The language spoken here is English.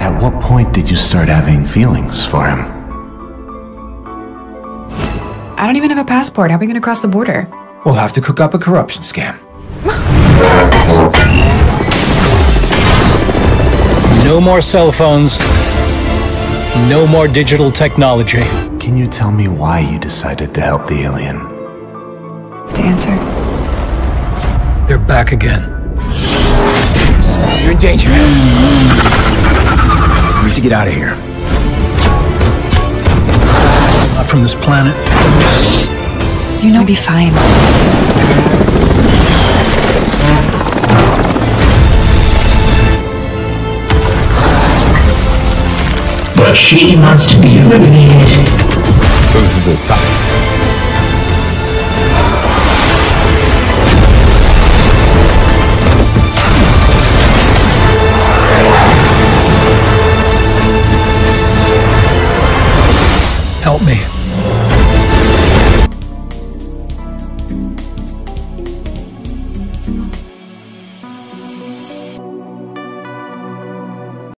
At what point did you start having feelings for him? I don't even have a passport. How are we gonna cross the border? We'll have to cook up a corruption scam. No more cell phones. No more digital technology. Can you tell me why you decided to help the alien? To answer. They're back again. You're in danger. We need to get out of here. Not from this planet. You know, I'll be fine. But she must be eliminated. So this is a sign. Help me.